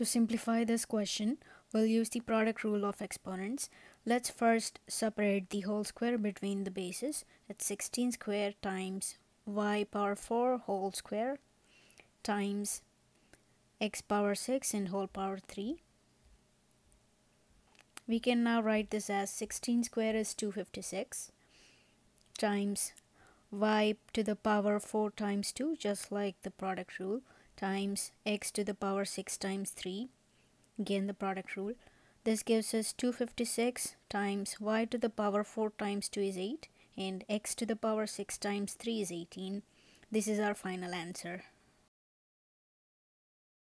To simplify this question, we'll use the product rule of exponents. Let's first separate the whole square between the bases. It's 16 square times y power 4 whole square times x power 6 and whole power 3. We can now write this as 16 square is 256 times y to the power 4 times 2 just like the product rule times x to the power 6 times 3 again the product rule. This gives us 256 times y to the power 4 times 2 is 8 and x to the power 6 times 3 is 18 this is our final answer